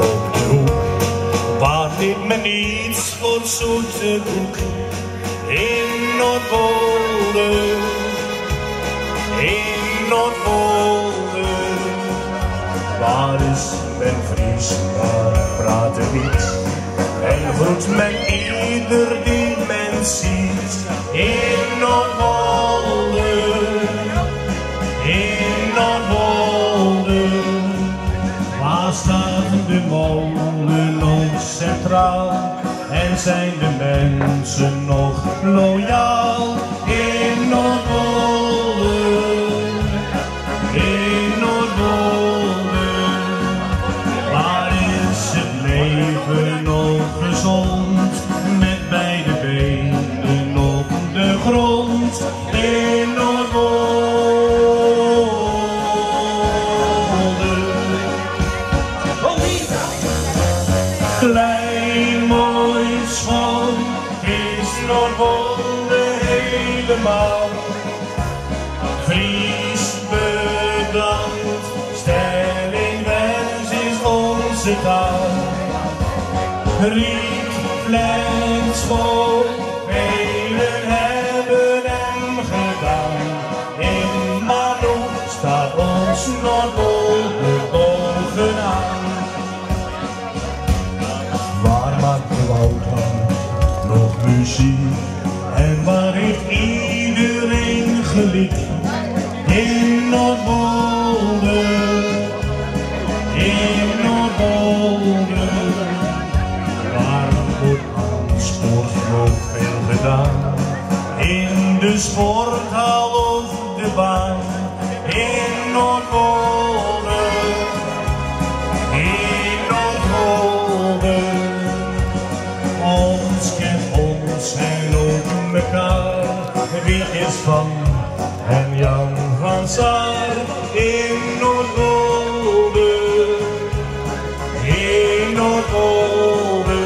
op de hoek. Waar vindt men niets voor zoete koek? In Noordwolde, in Noordwolde. Waar is men Fries, waar praten niet? En groet men ieder die men ziet en zijn de mensen nog loyaal helemaal. Fries bedankt, stelling wens is onze taal. Riet, school, velen hebben hem gedaan. In Manu staat ons Noordwolde bovenaan. Waar maakt de Woutman nog muziek? En waar heeft iedereen geliefd? In Noordwolde, in Noordwolde. Waarom wordt aan sport nog veel gedaan? In de sporthal of de baan? In Noordwolde, in Noordwolde. Ons kent ons en ook mekaar. Wie is van en Jan van Saar in Noordwolde, in Noordwolde.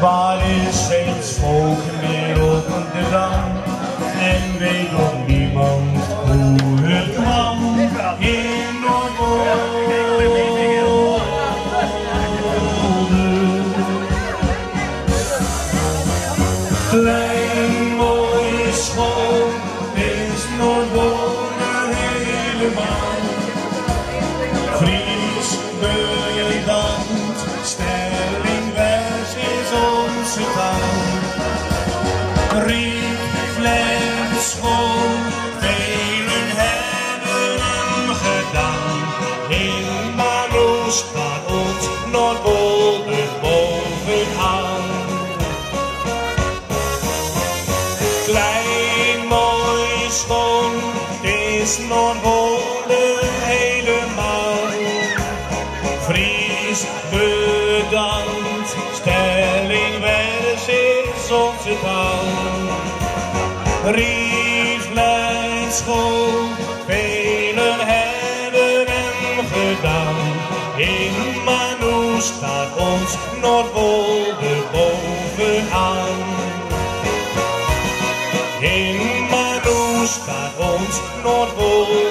Waar is geen spook meer op de dam en weet nog niemand hoe het kwam in Noordwolde. Klein, mooi, schoon is Noordwolde helemaal. Fries, bedankt, stelling vers is onze taal. Is Noordwolde helemaal. Fries, bedankt, stelling vers is onze taal. Rieflijn, school, velen hebben hem gedaan. In Manu staat ons Noordwolde Oh.